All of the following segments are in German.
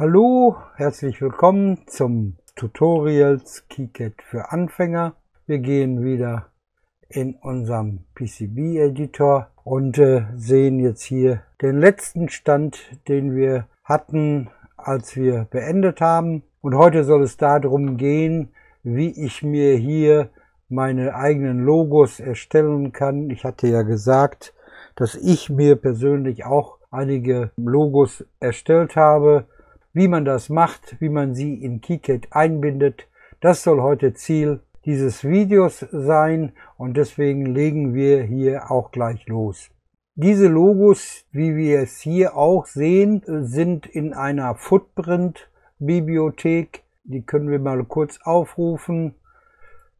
Hallo, herzlich willkommen zum Tutorials KiCad für Anfänger. Wir gehen wieder in unserem PCB-Editor und äh, sehen jetzt hier den letzten Stand, den wir hatten, als wir beendet haben. Und heute soll es darum gehen, wie ich mir hier meine eigenen Logos erstellen kann. Ich hatte ja gesagt, dass ich mir persönlich auch einige Logos erstellt habe. Wie man das macht, wie man sie in KiCad einbindet, das soll heute Ziel dieses Videos sein und deswegen legen wir hier auch gleich los. Diese Logos, wie wir es hier auch sehen, sind in einer Footprint-Bibliothek. Die können wir mal kurz aufrufen.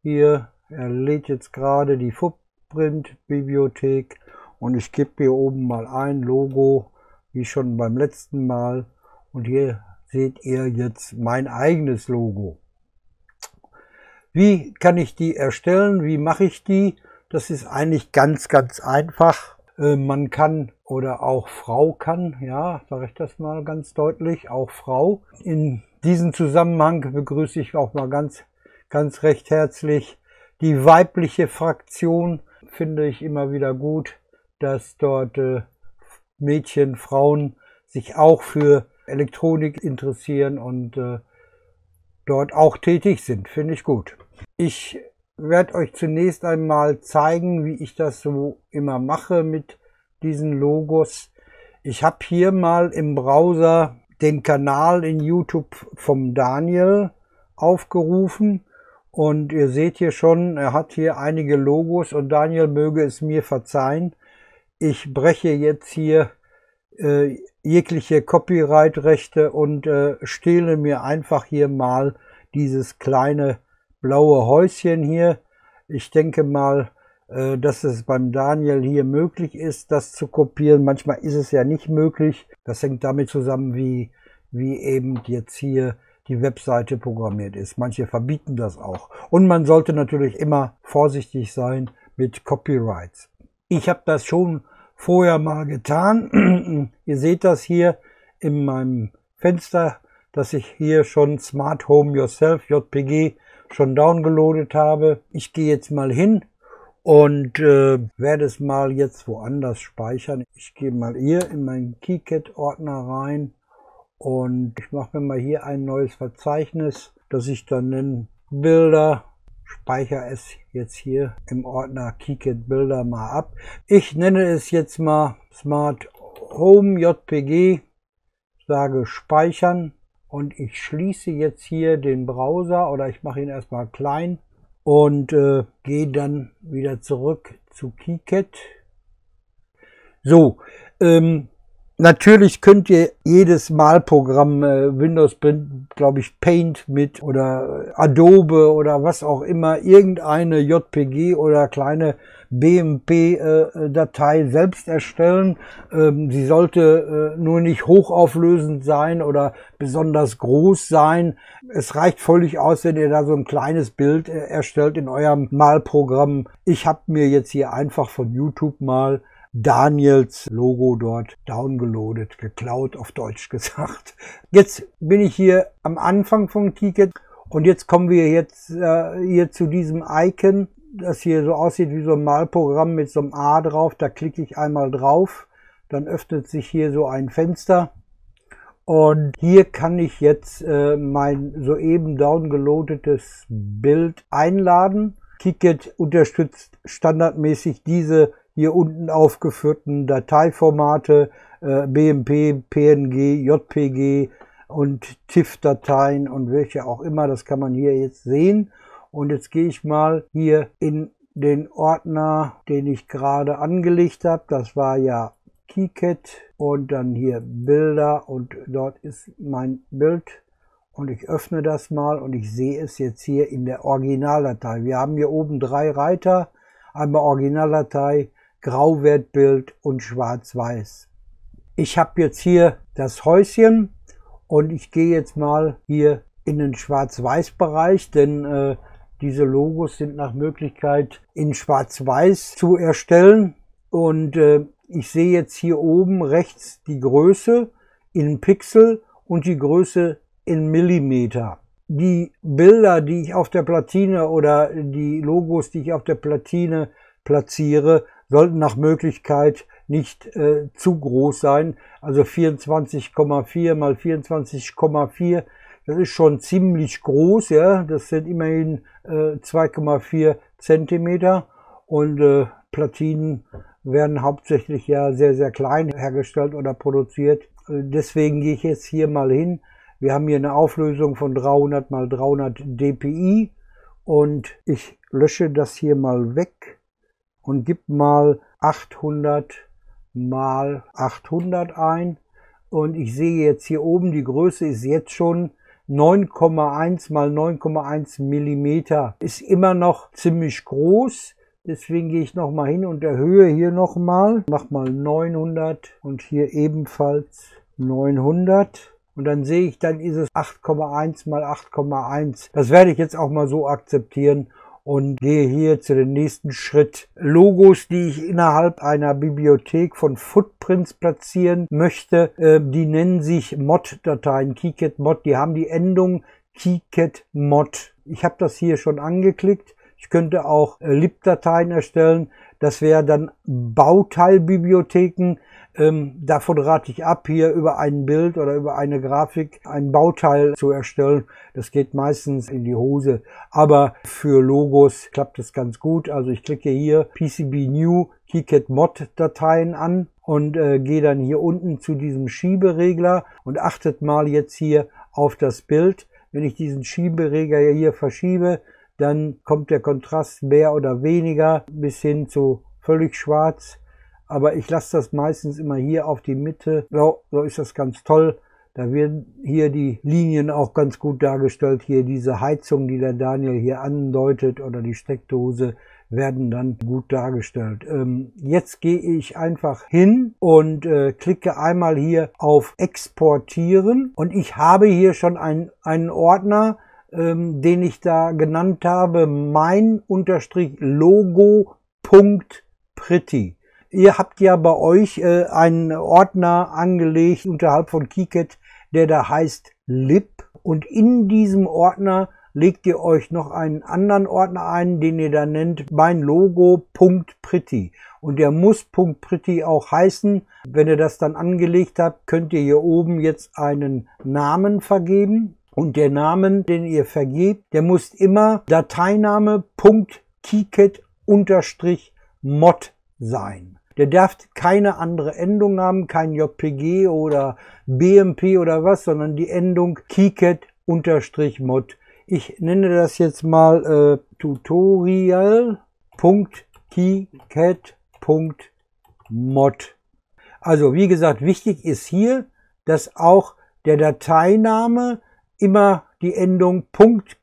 Hier, er lädt jetzt gerade die Footprint-Bibliothek und ich gebe hier oben mal ein Logo, wie schon beim letzten Mal. Und hier seht ihr jetzt mein eigenes Logo. Wie kann ich die erstellen? Wie mache ich die? Das ist eigentlich ganz, ganz einfach. Äh, man kann oder auch Frau kann, ja, sage ich das mal ganz deutlich, auch Frau. In diesem Zusammenhang begrüße ich auch mal ganz, ganz recht herzlich die weibliche Fraktion. Finde ich immer wieder gut, dass dort äh, Mädchen, Frauen sich auch für Elektronik interessieren und äh, dort auch tätig sind. Finde ich gut. Ich werde euch zunächst einmal zeigen, wie ich das so immer mache mit diesen Logos. Ich habe hier mal im Browser den Kanal in YouTube vom Daniel aufgerufen und ihr seht hier schon, er hat hier einige Logos und Daniel möge es mir verzeihen. Ich breche jetzt hier äh, jegliche Copyright-Rechte und äh, stehle mir einfach hier mal dieses kleine blaue Häuschen hier. Ich denke mal, äh, dass es beim Daniel hier möglich ist, das zu kopieren. Manchmal ist es ja nicht möglich. Das hängt damit zusammen, wie, wie eben jetzt hier die Webseite programmiert ist. Manche verbieten das auch. Und man sollte natürlich immer vorsichtig sein mit Copyrights. Ich habe das schon vorher mal getan. Ihr seht das hier in meinem Fenster, dass ich hier schon Smart Home Yourself JPG schon downgeloadet habe. Ich gehe jetzt mal hin und äh, werde es mal jetzt woanders speichern. Ich gehe mal hier in meinen KiCad-Ordner rein und ich mache mir mal hier ein neues Verzeichnis, das ich dann nenne Bilder. Speichere es jetzt hier im Ordner KiCad Bilder mal ab. Ich nenne es jetzt mal Smart Home JPG, sage Speichern und ich schließe jetzt hier den Browser oder ich mache ihn erstmal klein und äh, gehe dann wieder zurück zu KiCad. So, ähm, Natürlich könnt ihr jedes Malprogramm, äh, Windows, glaube ich, Paint mit oder Adobe oder was auch immer, irgendeine JPG oder kleine BMP-Datei äh, selbst erstellen. Ähm, sie sollte äh, nur nicht hochauflösend sein oder besonders groß sein. Es reicht völlig aus, wenn ihr da so ein kleines Bild äh, erstellt in eurem Malprogramm. Ich habe mir jetzt hier einfach von YouTube mal Daniels Logo dort downgeloadet, geklaut auf Deutsch gesagt. Jetzt bin ich hier am Anfang von KiCad und jetzt kommen wir jetzt äh, hier zu diesem Icon, das hier so aussieht wie so ein Malprogramm mit so einem A drauf. Da klicke ich einmal drauf, dann öffnet sich hier so ein Fenster. Und hier kann ich jetzt äh, mein soeben downgeloadetes Bild einladen. KiCad unterstützt standardmäßig diese hier unten aufgeführten Dateiformate äh, BMP, PNG, JPG und TIFF-Dateien und welche auch immer. Das kann man hier jetzt sehen. Und jetzt gehe ich mal hier in den Ordner, den ich gerade angelegt habe. Das war ja KiCad und dann hier Bilder und dort ist mein Bild und ich öffne das mal und ich sehe es jetzt hier in der Originaldatei. Wir haben hier oben drei Reiter, einmal Originaldatei, Grauwertbild und Schwarz-Weiß. Ich habe jetzt hier das Häuschen und ich gehe jetzt mal hier in den Schwarz-Weiß-Bereich, denn äh, diese Logos sind nach Möglichkeit in Schwarz-Weiß zu erstellen. Und äh, ich sehe jetzt hier oben rechts die Größe in Pixel und die Größe in Millimeter. Die Bilder, die ich auf der Platine oder die Logos, die ich auf der Platine platziere, sollten nach Möglichkeit nicht äh, zu groß sein. Also 24,4 mal 24,4, das ist schon ziemlich groß, ja. Das sind immerhin äh, 2,4 Zentimeter und äh, Platinen werden hauptsächlich ja sehr, sehr klein hergestellt oder produziert. Äh, deswegen gehe ich jetzt hier mal hin. Wir haben hier eine Auflösung von 300 mal 300 dpi und ich lösche das hier mal weg und gebe mal 800 mal 800 ein und ich sehe jetzt hier oben, die Größe ist jetzt schon 9,1 mal 9,1 Millimeter. Ist immer noch ziemlich groß. Deswegen gehe ich nochmal hin und erhöhe hier nochmal. Mach mal 900 und hier ebenfalls 900. Und dann sehe ich, dann ist es 8,1 mal 8,1. Das werde ich jetzt auch mal so akzeptieren und gehe hier zu dem nächsten Schritt. Logos, die ich innerhalb einer Bibliothek von Footprints platzieren möchte, äh, die nennen sich Mod-Dateien, KiCad Mod. Die haben die Endung KiCad Mod. Ich habe das hier schon angeklickt. Ich könnte auch äh, lib-Dateien erstellen. Das wäre dann Bauteilbibliotheken. Ähm, davon rate ich ab, hier über ein Bild oder über eine Grafik ein Bauteil zu erstellen. Das geht meistens in die Hose. Aber für Logos klappt das ganz gut. Also ich klicke hier PCB New KiCad Mod Dateien an und äh, gehe dann hier unten zu diesem Schieberegler und achtet mal jetzt hier auf das Bild. Wenn ich diesen Schieberegler hier verschiebe, dann kommt der Kontrast mehr oder weniger bis hin zu völlig schwarz. Aber ich lasse das meistens immer hier auf die Mitte. So, so ist das ganz toll. Da werden hier die Linien auch ganz gut dargestellt. Hier diese Heizung, die der Daniel hier andeutet oder die Steckdose werden dann gut dargestellt. Ähm, jetzt gehe ich einfach hin und äh, klicke einmal hier auf Exportieren und ich habe hier schon ein, einen Ordner, ähm, den ich da genannt habe, mein Unterstrich Logo.pretty. Ihr habt ja bei euch äh, einen Ordner angelegt unterhalb von KiCad, der da heißt lib und in diesem Ordner legt ihr euch noch einen anderen Ordner ein, den ihr da nennt mein Logo.pretty. Und der muss .pretty auch heißen. Wenn ihr das dann angelegt habt, könnt ihr hier oben jetzt einen Namen vergeben. Und der Namen, den ihr vergebt, der muss immer Dateiname.keycat-mod sein. Der darf keine andere Endung haben, kein JPG oder BMP oder was, sondern die Endung keycat-mod. Ich nenne das jetzt mal äh, tutorial.keycat.mod. Also wie gesagt, wichtig ist hier, dass auch der Dateiname immer die Endung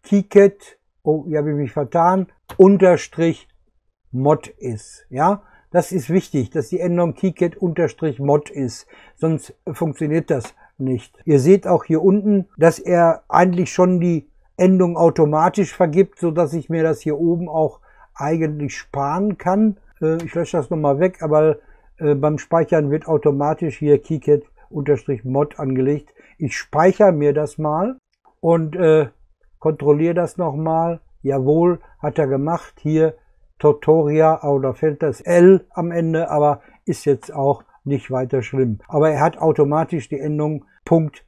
.keycat, oh, hier habe ich mich vertan, unterstrich mod ist. Ja, das ist wichtig, dass die Endung keycat unterstrich mod ist, sonst funktioniert das nicht. Ihr seht auch hier unten, dass er eigentlich schon die Endung automatisch vergibt, so dass ich mir das hier oben auch eigentlich sparen kann. Äh, ich lösche das nochmal weg, aber äh, beim Speichern wird automatisch hier keycat unterstrich mod angelegt. Ich speichere mir das mal und äh, kontrolliere das nochmal. Jawohl, hat er gemacht. Hier Totoria, oder fällt das L am Ende, aber ist jetzt auch nicht weiter schlimm. Aber er hat automatisch die Endung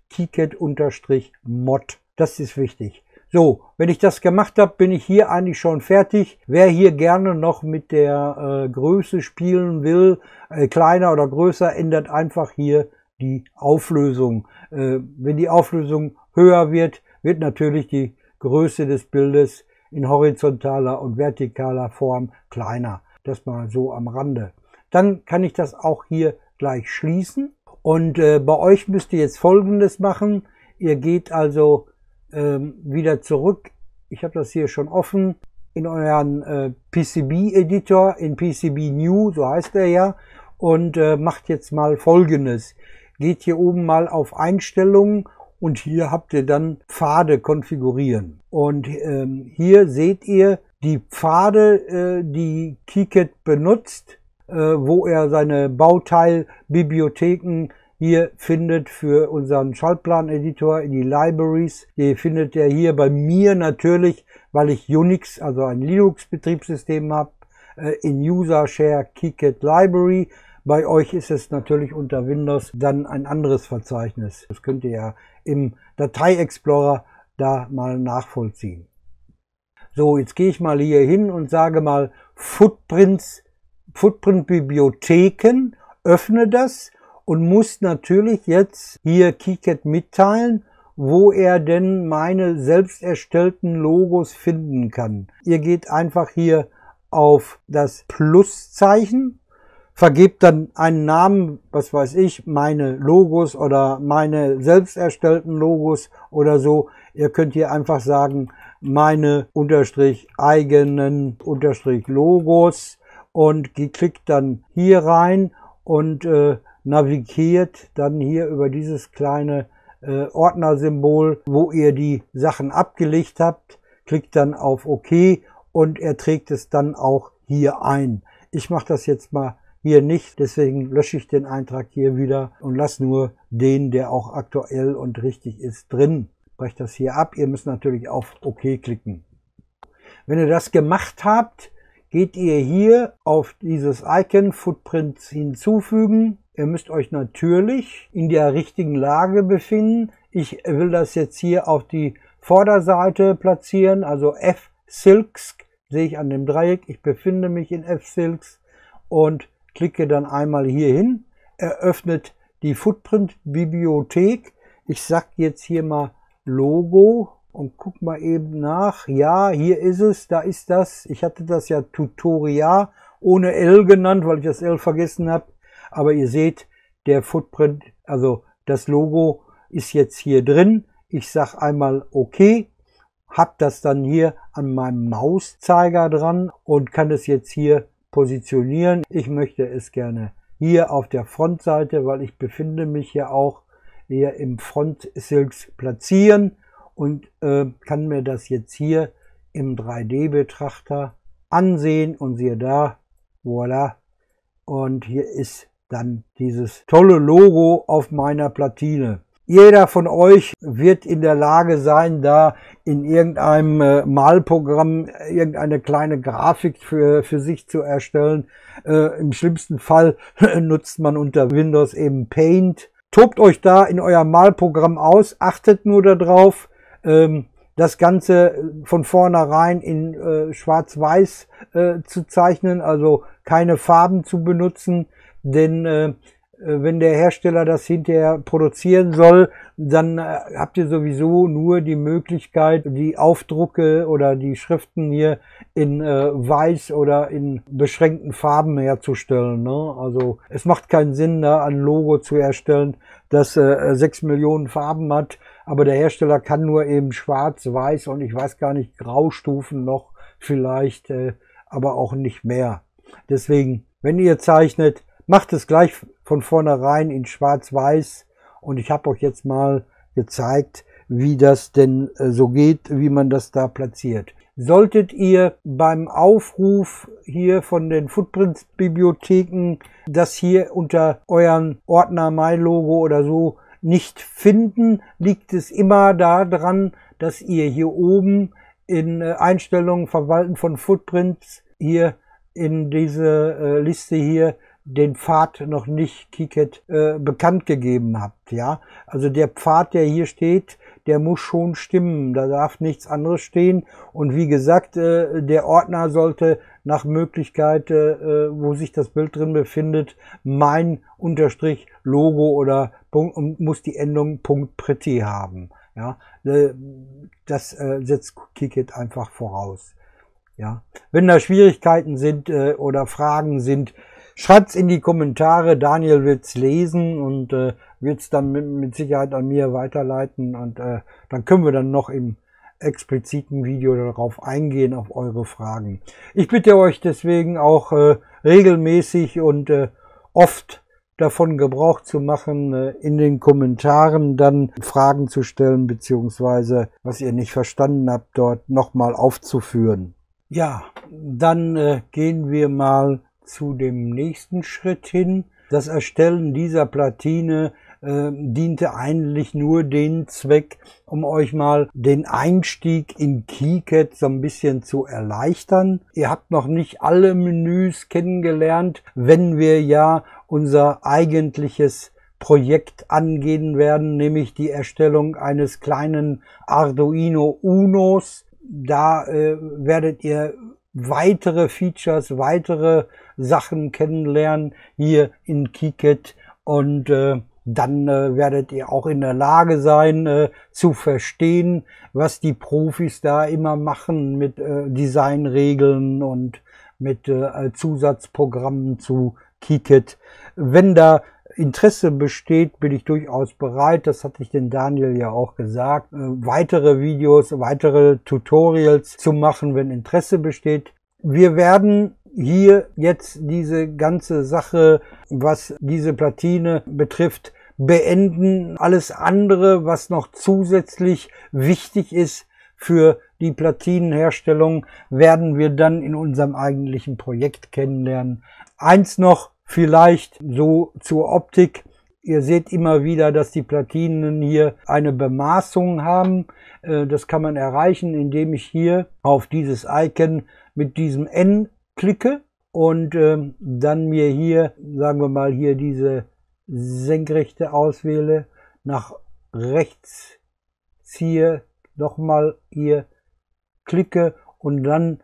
.keycat-mod. Das ist wichtig. So, wenn ich das gemacht habe, bin ich hier eigentlich schon fertig. Wer hier gerne noch mit der äh, Größe spielen will, äh, kleiner oder größer, ändert einfach hier die Auflösung. Äh, wenn die Auflösung höher wird, wird natürlich die Größe des Bildes in horizontaler und vertikaler Form kleiner. Das mal so am Rande. Dann kann ich das auch hier gleich schließen. Und äh, bei euch müsst ihr jetzt Folgendes machen. Ihr geht also ähm, wieder zurück. Ich habe das hier schon offen in euren äh, PCB-Editor, in PCB New, so heißt er ja, und äh, macht jetzt mal Folgendes. Geht hier oben mal auf Einstellungen und hier habt ihr dann Pfade konfigurieren. Und ähm, hier seht ihr die Pfade, äh, die KiCad benutzt, äh, wo er seine Bauteilbibliotheken hier findet für unseren Schaltplan-Editor in die Libraries. Die findet ihr hier bei mir natürlich, weil ich Unix, also ein Linux-Betriebssystem habe, äh, in User Share KiCad Library. Bei euch ist es natürlich unter Windows dann ein anderes Verzeichnis. Das könnt ihr ja im Datei Explorer da mal nachvollziehen. So, jetzt gehe ich mal hier hin und sage mal Footprints, Footprint Bibliotheken, öffne das und muss natürlich jetzt hier KiCad mitteilen, wo er denn meine selbst erstellten Logos finden kann. Ihr geht einfach hier auf das Pluszeichen, vergebt dann einen Namen, was weiß ich, meine Logos oder meine selbst erstellten Logos oder so. Ihr könnt hier einfach sagen, meine unterstrich eigenen unterstrich Logos und klickt dann hier rein und äh, navigiert dann hier über dieses kleine äh, Ordnersymbol, wo ihr die Sachen abgelegt habt, klickt dann auf OK und er trägt es dann auch hier ein. Ich mache das jetzt mal hier nicht, deswegen lösche ich den Eintrag hier wieder und lasse nur den, der auch aktuell und richtig ist, drin. Breche das hier ab. Ihr müsst natürlich auf OK klicken. Wenn ihr das gemacht habt, geht ihr hier auf dieses Icon Footprint hinzufügen. Ihr müsst euch natürlich in der richtigen Lage befinden. Ich will das jetzt hier auf die Vorderseite platzieren, also F-Silks sehe ich an dem Dreieck. Ich befinde mich in F-Silks und klicke dann einmal hier hin. Eröffnet die Footprint-Bibliothek. Ich sage jetzt hier mal Logo und guck mal eben nach. Ja, hier ist es, da ist das. Ich hatte das ja Tutorial ohne L genannt, weil ich das L vergessen habe. Aber ihr seht, der Footprint, also das Logo ist jetzt hier drin. Ich sage einmal OK, habe das dann hier an meinem Mauszeiger dran und kann es jetzt hier positionieren. Ich möchte es gerne hier auf der Frontseite, weil ich befinde mich ja auch hier im Front Silks platzieren und äh, kann mir das jetzt hier im 3D-Betrachter ansehen und siehe da, voilà. Und hier ist dann dieses tolle Logo auf meiner Platine. Jeder von euch wird in der Lage sein, da in irgendeinem äh, Malprogramm irgendeine kleine Grafik für, für sich zu erstellen. Äh, Im schlimmsten Fall nutzt man unter Windows eben Paint. Tobt euch da in euer Malprogramm aus, achtet nur darauf, ähm, das Ganze von vornherein in äh, Schwarz-Weiß äh, zu zeichnen, also keine Farben zu benutzen, denn äh, wenn der Hersteller das hinterher produzieren soll, dann äh, habt ihr sowieso nur die Möglichkeit, die Aufdrucke oder die Schriften hier in äh, weiß oder in beschränkten Farben herzustellen. Ne? Also es macht keinen Sinn, da ein Logo zu erstellen, das äh, sechs Millionen Farben hat, aber der Hersteller kann nur eben schwarz, weiß und ich weiß gar nicht, Graustufen noch vielleicht, äh, aber auch nicht mehr. Deswegen, wenn ihr zeichnet, macht es gleich von vornherein in schwarz-weiß und ich habe euch jetzt mal gezeigt, wie das denn äh, so geht, wie man das da platziert. Solltet ihr beim Aufruf hier von den Footprint-Bibliotheken das hier unter euren Ordner MyLogo oder so nicht finden, liegt es immer daran, dass ihr hier oben in äh, Einstellungen Verwalten von Footprints hier in diese äh, Liste hier den Pfad noch nicht Kiket äh, bekannt gegeben habt. Ja, also der Pfad, der hier steht, der muss schon stimmen. Da darf nichts anderes stehen. Und wie gesagt, äh, der Ordner sollte nach Möglichkeit, äh, wo sich das Bild drin befindet, mein Unterstrich Logo oder Punkt muss die Endung Punkt Pretty haben. Ja, äh, das äh, setzt Kikit einfach voraus. Ja, wenn da Schwierigkeiten sind äh, oder Fragen sind, Schreibt's in die Kommentare, Daniel wird's lesen und äh, wird's dann mit, mit, Sicherheit an mir weiterleiten und äh, dann können wir dann noch im expliziten Video darauf eingehen, auf eure Fragen. Ich bitte euch deswegen auch äh, regelmäßig und äh, oft davon Gebrauch zu machen, äh, in den Kommentaren dann Fragen zu stellen, beziehungsweise was ihr nicht verstanden habt, dort nochmal aufzuführen. Ja, dann äh, gehen wir mal zu dem nächsten Schritt hin. Das Erstellen dieser Platine äh, diente eigentlich nur den Zweck, um euch mal den Einstieg in KiCad so ein bisschen zu erleichtern. Ihr habt noch nicht alle Menüs kennengelernt, wenn wir ja unser eigentliches Projekt angehen werden, nämlich die Erstellung eines kleinen Arduino Unos. Da äh, werdet ihr weitere Features, weitere Sachen kennenlernen hier in KiCad und äh, dann äh, werdet ihr auch in der Lage sein äh, zu verstehen, was die Profis da immer machen mit äh, Designregeln und mit äh, Zusatzprogrammen zu KiCad. Wenn da Interesse besteht, bin ich durchaus bereit, das hatte ich den Daniel ja auch gesagt, äh, weitere Videos, weitere Tutorials zu machen, wenn Interesse besteht. Wir werden hier jetzt diese ganze Sache, was diese Platine betrifft, beenden. Alles andere, was noch zusätzlich wichtig ist für die Platinenherstellung, werden wir dann in unserem eigentlichen Projekt kennenlernen. Eins noch vielleicht so zur Optik. Ihr seht immer wieder, dass die Platinen hier eine Bemaßung haben. Äh, das kann man erreichen, indem ich hier auf dieses Icon mit diesem N klicke und ähm, dann mir hier, sagen wir mal, hier diese senkrechte auswähle, nach rechts ziehe, nochmal hier klicke und dann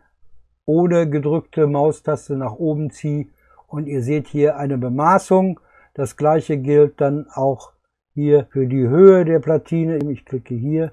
ohne gedrückte Maustaste nach oben ziehe und ihr seht hier eine Bemaßung. Das gleiche gilt dann auch hier für die Höhe der Platine. Ich klicke hier,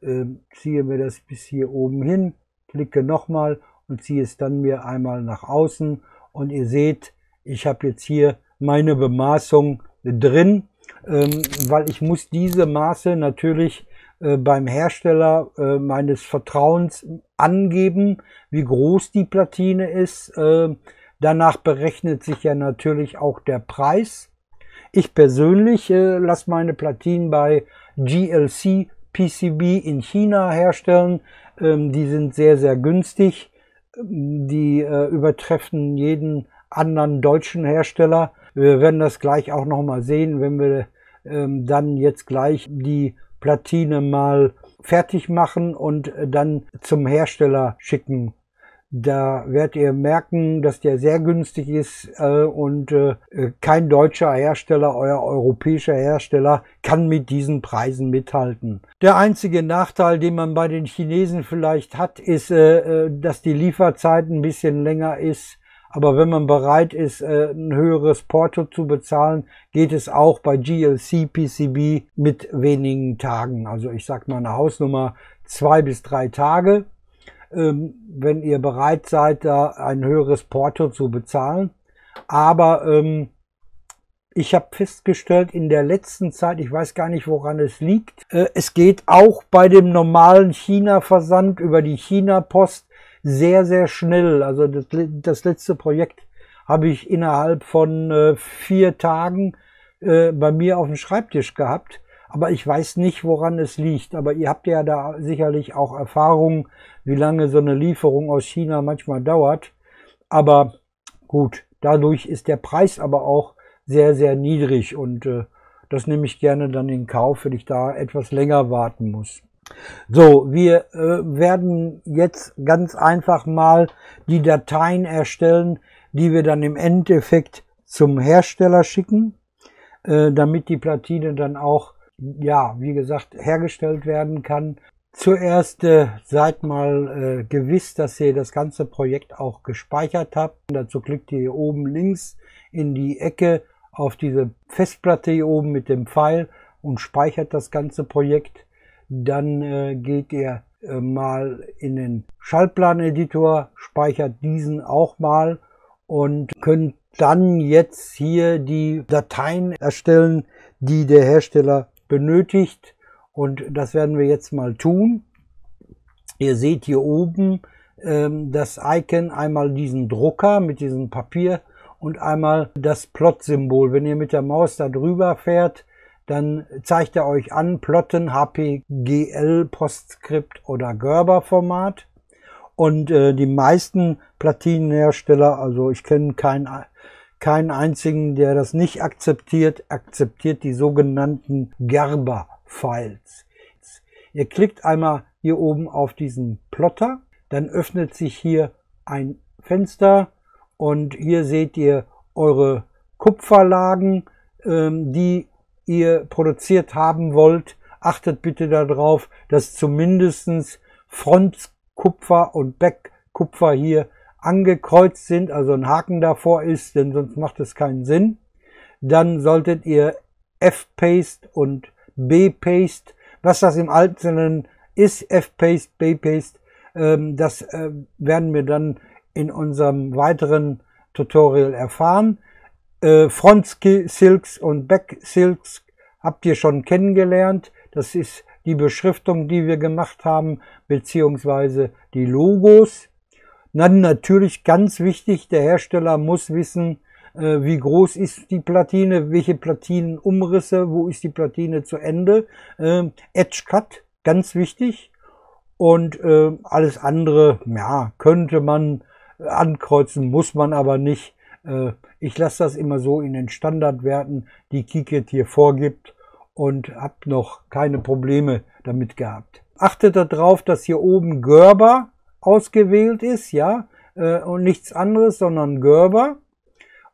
äh, ziehe mir das bis hier oben hin, klicke nochmal und ziehe es dann mir einmal nach außen und ihr seht, ich habe jetzt hier meine Bemaßung drin, ähm, weil ich muss diese Maße natürlich äh, beim Hersteller äh, meines Vertrauens angeben, wie groß die Platine ist. Äh, danach berechnet sich ja natürlich auch der Preis. Ich persönlich äh, lasse meine Platinen bei GLC PCB in China herstellen. Ähm, die sind sehr, sehr günstig. Die äh, übertreffen jeden anderen deutschen Hersteller. Wir werden das gleich auch nochmal sehen, wenn wir ähm, dann jetzt gleich die Platine mal fertig machen und äh, dann zum Hersteller schicken. Da werdet ihr merken, dass der sehr günstig ist äh, und äh, kein deutscher Hersteller, euer europäischer Hersteller kann mit diesen Preisen mithalten. Der einzige Nachteil, den man bei den Chinesen vielleicht hat, ist, äh, äh dass die Lieferzeit ein bisschen länger ist. Aber wenn man bereit ist, äh, ein höheres Porto zu bezahlen, geht es auch bei GLC PCB mit wenigen Tagen. Also ich sag mal eine Hausnummer zwei bis drei Tage wenn ihr bereit seid, da ein höheres Porto zu bezahlen. Aber ähm, ich habe festgestellt in der letzten Zeit, ich weiß gar nicht, woran es liegt, äh, es geht auch bei dem normalen China-Versand über die China-Post sehr, sehr schnell. Also das, das letzte Projekt habe ich innerhalb von äh, vier Tagen äh, bei mir auf dem Schreibtisch gehabt. Aber ich weiß nicht, woran es liegt. Aber ihr habt ja da sicherlich auch Erfahrungen, wie lange so eine Lieferung aus China manchmal dauert. Aber gut, dadurch ist der Preis aber auch sehr, sehr niedrig und äh, das nehme ich gerne dann in Kauf, wenn ich da etwas länger warten muss. So, wir äh, werden jetzt ganz einfach mal die Dateien erstellen, die wir dann im Endeffekt zum Hersteller schicken, äh, damit die Platine dann auch, ja, wie gesagt, hergestellt werden kann. Zuerst äh, seid mal äh, gewiss, dass ihr das ganze Projekt auch gespeichert habt. dazu klickt ihr hier oben links in die Ecke auf diese Festplatte hier oben mit dem Pfeil und speichert das ganze Projekt. Dann äh, geht ihr äh, mal in den Schaltplaneditor, speichert diesen auch mal und könnt dann jetzt hier die Dateien erstellen, die der Hersteller benötigt. Und das werden wir jetzt mal tun. Ihr seht hier oben ähm, das Icon, einmal diesen Drucker mit diesem Papier und einmal das Plot-Symbol. Wenn ihr mit der Maus da drüber fährt, dann zeigt er euch an, Plotten, HPGL, Postscript oder Gerber-Format. Und äh, die meisten Platinenhersteller, also ich kenne keinen keinen einzigen, der das nicht akzeptiert, akzeptiert die sogenannten Gerber-Files. Ihr klickt einmal hier oben auf diesen Plotter, dann öffnet sich hier ein Fenster und hier seht ihr eure Kupferlagen, ähm, die ihr produziert haben wollt. Achtet bitte darauf, dass zumindestens Frontkupfer und Backkupfer hier angekreuzt sind, also ein Haken davor ist, denn sonst macht es keinen Sinn. Dann solltet ihr F-Paste und B-Paste, was das im Einzelnen ist, F-Paste, B-Paste, ähm, das äh, werden wir dann in unserem weiteren Tutorial erfahren. Äh, Front Silks und Back Silks habt ihr schon kennengelernt. Das ist die Beschriftung, die wir gemacht haben, beziehungsweise die Logos. Dann natürlich ganz wichtig, der Hersteller muss wissen, äh, wie groß ist die Platine, welche Platinenumrisse, wo ist die Platine zu Ende. Äh, Edge Cut, ganz wichtig. Und äh, alles andere, ja, könnte man ankreuzen, muss man aber nicht. Äh, ich lasse das immer so in den Standardwerten, die Kikit hier vorgibt und habe noch keine Probleme damit gehabt. Achtet darauf, dass hier oben Gerber ausgewählt ist, ja, äh, und nichts anderes, sondern Gerber.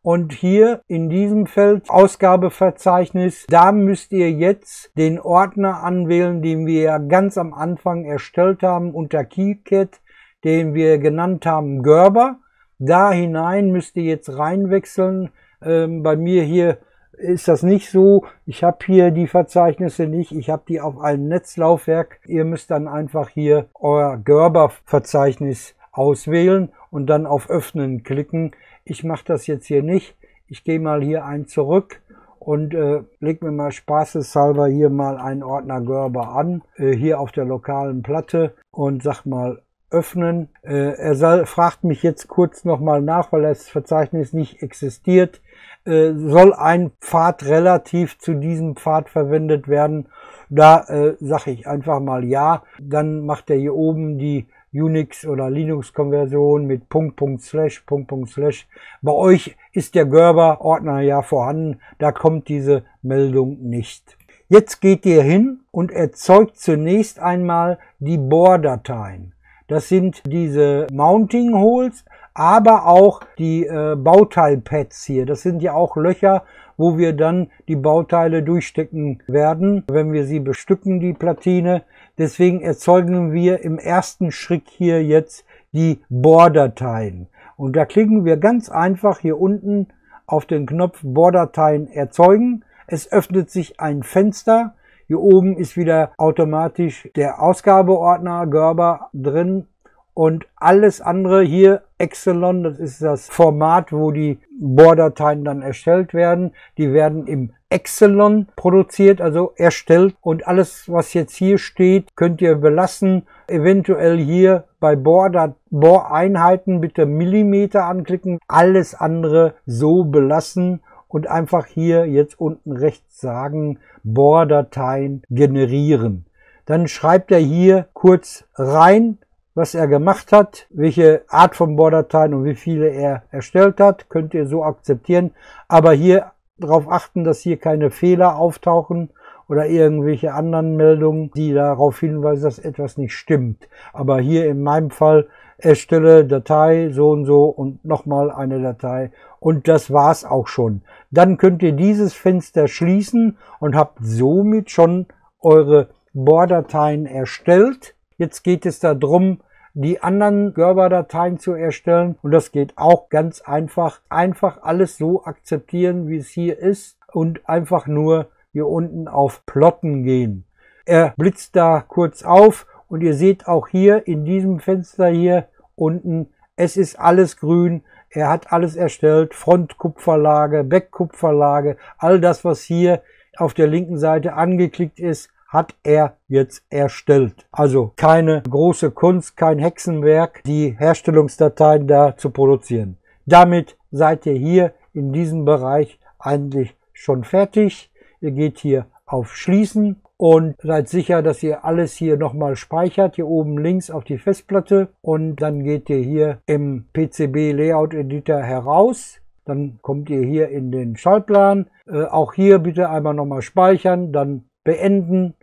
Und hier in diesem Feld Ausgabeverzeichnis, da müsst ihr jetzt den Ordner anwählen, den wir ganz am Anfang erstellt haben unter KeyCat, den wir genannt haben Gerber. Da hinein müsst ihr jetzt reinwechseln. Ähm, bei mir hier ist das nicht so. Ich habe hier die Verzeichnisse nicht. Ich habe die auf einem Netzlaufwerk. Ihr müsst dann einfach hier euer Gerber-Verzeichnis auswählen und dann auf Öffnen klicken. Ich mache das jetzt hier nicht. Ich gehe mal hier ein zurück und äh, leg mir mal spaßeshalber hier mal einen Ordner Gerber an, äh, hier auf der lokalen Platte und sag mal öffnen. Äh, er soll, fragt mich jetzt kurz nochmal nach, weil das Verzeichnis nicht existiert. Äh, soll ein Pfad relativ zu diesem Pfad verwendet werden? Da äh, sage ich einfach mal ja. Dann macht er hier oben die Unix oder Linux-Konversion mit Punkt, Punkt, Slash, Punkt, Punkt, Slash. Bei euch ist der Gerber-Ordner ja vorhanden, da kommt diese Meldung nicht. Jetzt geht ihr hin und erzeugt zunächst einmal die Bohr-Dateien. Das sind diese Mounting Holes, aber auch die äh, Bauteilpads hier. Das sind ja auch Löcher, wo wir dann die Bauteile durchstecken werden, wenn wir sie bestücken, die Platine. Deswegen erzeugen wir im ersten Schritt hier jetzt die Bohrdateien. Und da klicken wir ganz einfach hier unten auf den Knopf Bohrdateien erzeugen. Es öffnet sich ein Fenster. Hier oben ist wieder automatisch der Ausgabeordner Gerber drin und alles andere hier Exelon, das ist das Format, wo die Bohrdateien dann erstellt werden. Die werden im Exelon produziert, also erstellt und alles, was jetzt hier steht, könnt ihr belassen. Eventuell hier bei Bohreinheiten bitte Millimeter anklicken, alles andere so belassen und einfach hier jetzt unten rechts sagen Bohrdateien generieren. Dann schreibt er hier kurz rein, was er gemacht hat, welche Art von Bohrdateien und wie viele er erstellt hat, könnt ihr so akzeptieren. Aber hier darauf achten, dass hier keine Fehler auftauchen oder irgendwelche anderen Meldungen, die darauf hinweisen, dass etwas nicht stimmt. Aber hier in meinem Fall erstelle Datei so und so und nochmal eine Datei und das war's auch schon. Dann könnt ihr dieses Fenster schließen und habt somit schon eure Bohrdateien erstellt. Jetzt geht es darum, die anderen Gerber-Dateien zu erstellen. Und das geht auch ganz einfach. Einfach alles so akzeptieren, wie es hier ist und einfach nur hier unten auf Plotten gehen. Er blitzt da kurz auf und ihr seht auch hier in diesem Fenster hier unten, es ist alles grün. Er hat alles erstellt, Frontkupferlage, Backkupferlage, all das, was hier auf der linken Seite angeklickt ist, hat er jetzt erstellt. Also keine große Kunst, kein Hexenwerk, die Herstellungsdateien da zu produzieren. Damit seid ihr hier in diesem Bereich eigentlich schon fertig. Ihr geht hier auf Schließen und seid sicher, dass ihr alles hier nochmal speichert, hier oben links auf die Festplatte und dann geht ihr hier im PCB Layout Editor heraus dann kommt ihr hier in den Schaltplan. Äh, auch hier bitte einmal nochmal speichern, dann beenden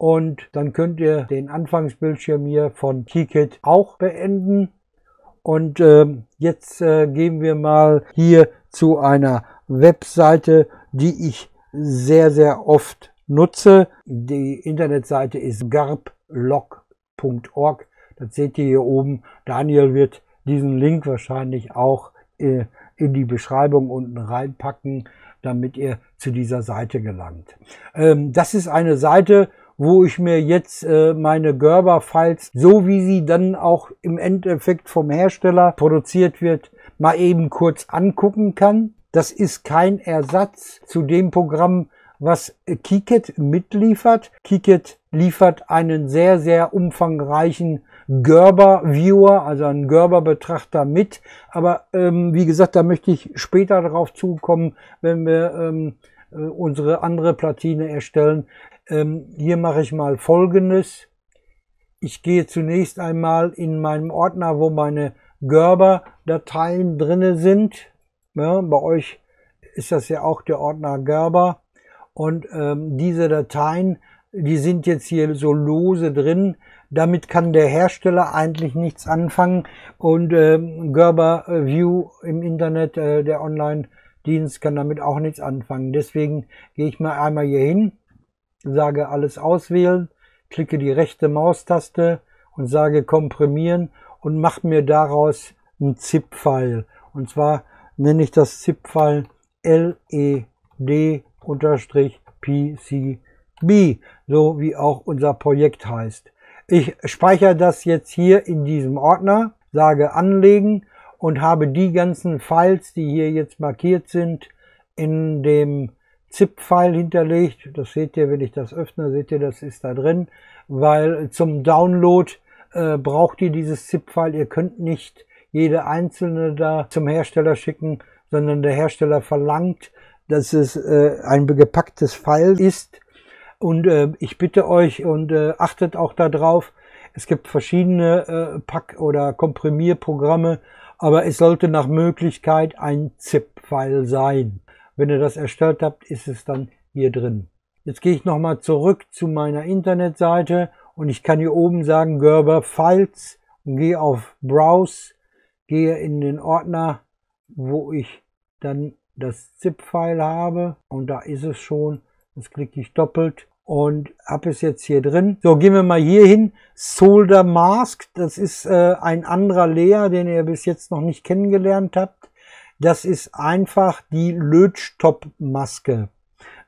und dann könnt ihr den Anfangsbildschirm hier von Keykit auch beenden. Und äh, jetzt äh, gehen wir mal hier zu einer Webseite, die ich sehr, sehr oft nutze. Die Internetseite ist garblog.org. Das seht ihr hier oben. Daniel wird diesen Link wahrscheinlich auch äh, in die Beschreibung unten reinpacken, damit ihr zu dieser Seite gelangt. Ähm, das ist eine Seite, wo ich mir jetzt äh, meine Gerber-Files, so wie sie dann auch im Endeffekt vom Hersteller produziert wird, mal eben kurz angucken kann. Das ist kein Ersatz zu dem Programm, was Kikit mitliefert. Kikit liefert einen sehr, sehr umfangreichen Gerber-Viewer, also einen Gerber-Betrachter mit. Aber ähm, wie gesagt, da möchte ich später darauf zukommen, wenn wir ähm, äh, unsere andere Platine erstellen. Ähm, hier mache ich mal Folgendes. Ich gehe zunächst einmal in meinem Ordner, wo meine Gerber-Dateien drinne sind. Ja, bei euch ist das ja auch der Ordner Gerber. Und ähm, diese Dateien, die sind jetzt hier so lose drin. Damit kann der Hersteller eigentlich nichts anfangen und äh, Gerber View im Internet, äh, der Online-Dienst, kann damit auch nichts anfangen. Deswegen gehe ich mal einmal hier hin, sage alles auswählen, klicke die rechte Maustaste und sage komprimieren und mache mir daraus ein ZIP-File. Und zwar nenne ich das ZIP-File led-pcb, so wie auch unser Projekt heißt. Ich speichere das jetzt hier in diesem Ordner, sage anlegen und habe die ganzen Files, die hier jetzt markiert sind, in dem ZIP-File hinterlegt. Das seht ihr, wenn ich das öffne, seht ihr, das ist da drin, weil zum Download äh, braucht ihr dieses ZIP-File. Ihr könnt nicht jede einzelne da zum Hersteller schicken, sondern der Hersteller verlangt, dass es äh, ein gepacktes File ist und äh, ich bitte euch und äh, achtet auch darauf, es gibt verschiedene äh, Pack- oder Komprimierprogramme, aber es sollte nach Möglichkeit ein ZIP-File sein. Wenn ihr das erstellt habt, ist es dann hier drin. Jetzt gehe ich nochmal zurück zu meiner Internetseite und ich kann hier oben sagen Gerber Files und gehe auf Browse, gehe in den Ordner, wo ich dann das ZIP-File habe und da ist es schon. Das klicke ich doppelt und habe es jetzt hier drin. So, gehen wir mal hier hin. Solder Mask, das ist äh, ein anderer Layer, den ihr bis jetzt noch nicht kennengelernt habt. Das ist einfach die Lötstopp-Maske.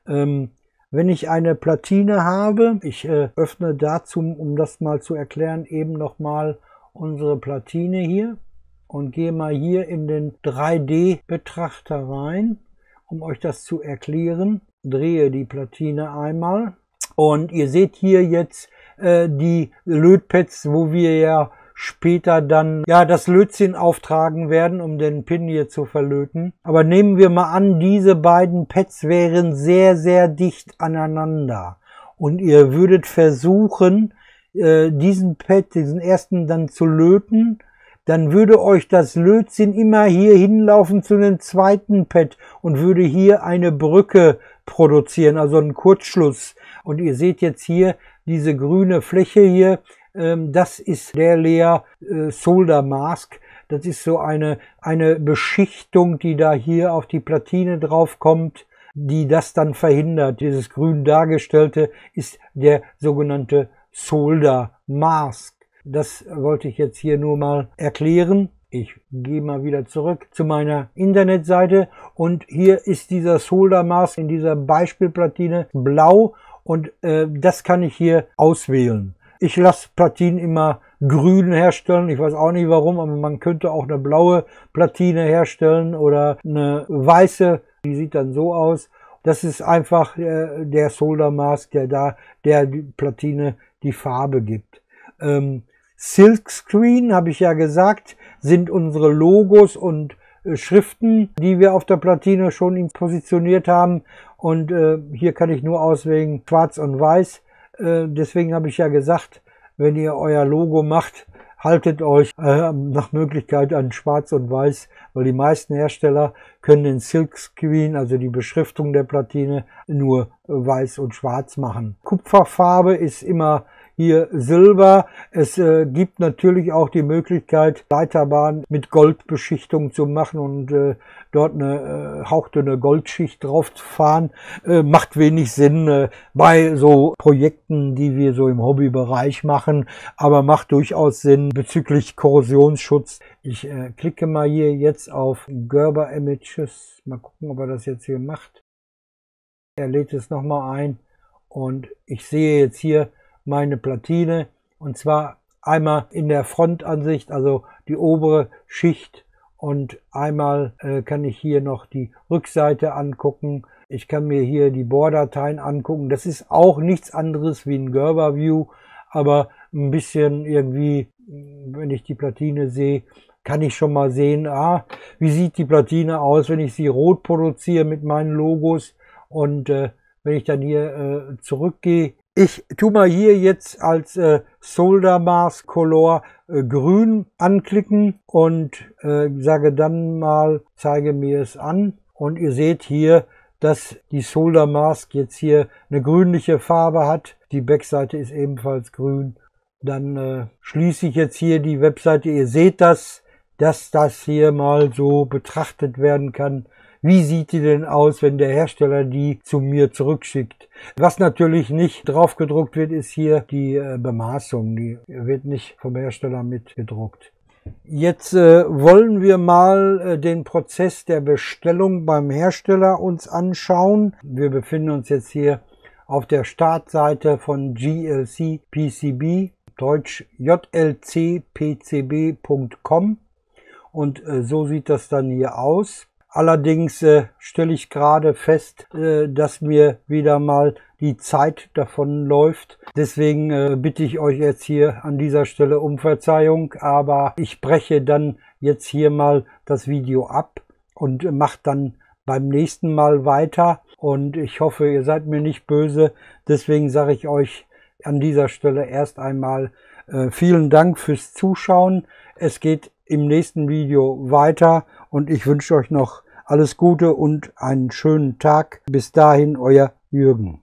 Ähm, wenn ich eine Platine habe, ich äh, öffne dazu, um das mal zu erklären, eben nochmal unsere Platine hier und gehe mal hier in den 3D-Betrachter rein, um euch das zu erklären. Drehe die Platine einmal und ihr seht hier jetzt äh, die Lötpads, wo wir ja später dann ja das Lötzinn auftragen werden, um den Pin hier zu verlöten. Aber nehmen wir mal an, diese beiden Pads wären sehr, sehr dicht aneinander. Und ihr würdet versuchen, äh, diesen Pad, diesen ersten dann zu löten, dann würde euch das Lötzinn immer hier hinlaufen zu einem zweiten Pad und würde hier eine Brücke produzieren, also einen Kurzschluss. Und ihr seht jetzt hier diese grüne Fläche hier, das ist der Layer äh, Solder Mask. Das ist so eine, eine Beschichtung, die da hier auf die Platine drauf kommt, die das dann verhindert. Dieses grün dargestellte ist der sogenannte Solder Mask. Das wollte ich jetzt hier nur mal erklären. Ich gehe mal wieder zurück zu meiner Internetseite und hier ist dieser Solder Mask in dieser Beispielplatine blau und äh, das kann ich hier auswählen. Ich lasse Platinen immer grün herstellen. Ich weiß auch nicht warum, aber man könnte auch eine blaue Platine herstellen oder eine weiße. Die sieht dann so aus. Das ist einfach äh, der Solder Mask, der da der Platine die Farbe gibt. Ähm, Silkscreen, habe ich ja gesagt, sind unsere Logos und äh, Schriften, die wir auf der Platine schon positioniert haben. Und äh, hier kann ich nur auswählen schwarz und weiß. Äh, deswegen habe ich ja gesagt, wenn ihr euer Logo macht, haltet euch äh, nach Möglichkeit an Schwarz und Weiß, weil die meisten Hersteller können den Silk Screen, also die Beschriftung der Platine, nur weiß und schwarz machen. Kupferfarbe ist immer hier Silber. Es äh, gibt natürlich auch die Möglichkeit, Leiterbahn mit Goldbeschichtung zu machen und äh, dort eine äh, hauchdünne Goldschicht drauf zu fahren. Äh, macht wenig Sinn äh, bei so Projekten, die wir so im Hobbybereich machen, aber macht durchaus Sinn bezüglich Korrosionsschutz. Ich äh, klicke mal hier jetzt auf Gerber Images. Mal gucken, ob er das jetzt hier macht. Er lädt es nochmal ein und ich sehe jetzt hier meine Platine und zwar einmal in der Frontansicht, also die obere Schicht und einmal äh, kann ich hier noch die Rückseite angucken. Ich kann mir hier die Bohrdateien angucken. Das ist auch nichts anderes wie ein Gerber View, aber ein bisschen irgendwie, wenn ich die Platine sehe, kann ich schon mal sehen, ah, wie sieht die Platine aus, wenn ich sie rot produziere mit meinen Logos und äh, wenn ich dann hier äh, zurückgehe ich tu mal hier jetzt als äh, Solder Mask Color äh, grün anklicken und äh, sage dann mal, zeige mir es an. Und ihr seht hier, dass die Solder Mask jetzt hier eine grünliche Farbe hat. Die Backseite ist ebenfalls grün. Dann äh, schließe ich jetzt hier die Webseite. Ihr seht das, dass das hier mal so betrachtet werden kann wie sieht die denn aus, wenn der Hersteller die zu mir zurückschickt? Was natürlich nicht drauf gedruckt wird, ist hier die äh, Bemaßung. Die wird nicht vom Hersteller mitgedruckt. Jetzt äh, wollen wir mal äh, den Prozess der Bestellung beim Hersteller uns anschauen. Wir befinden uns jetzt hier auf der Startseite von GLC PCB, deutsch jlcpcb.com und äh, so sieht das dann hier aus. Allerdings äh, stelle ich gerade fest, äh, dass mir wieder mal die Zeit davon läuft. Deswegen äh, bitte ich euch jetzt hier an dieser Stelle um Verzeihung, aber ich breche dann jetzt hier mal das Video ab und mache dann beim nächsten Mal weiter. Und ich hoffe, ihr seid mir nicht böse. Deswegen sage ich euch an dieser Stelle erst einmal äh, vielen Dank fürs Zuschauen. Es geht im nächsten Video weiter und ich wünsche euch noch alles Gute und einen schönen Tag. Bis dahin, euer Jürgen.